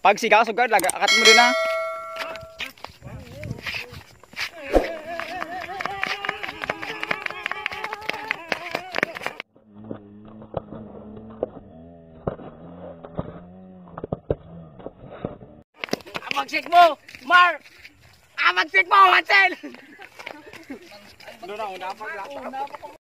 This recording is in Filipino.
Pag sigaso guard, akat mo din ha. Ah. Amagsik mo, Mark! Amagsik mo, Hansel! Doon na, una pa, una pa.